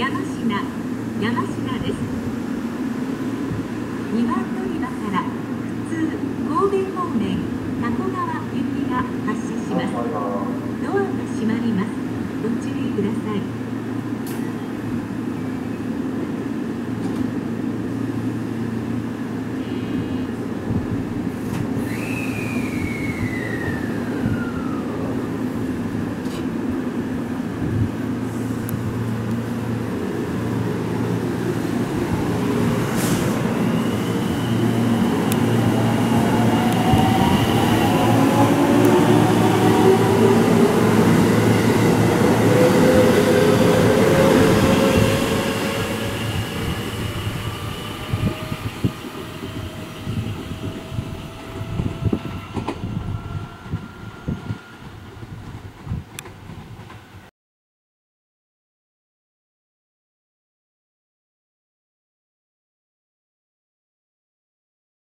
山科山科です。2番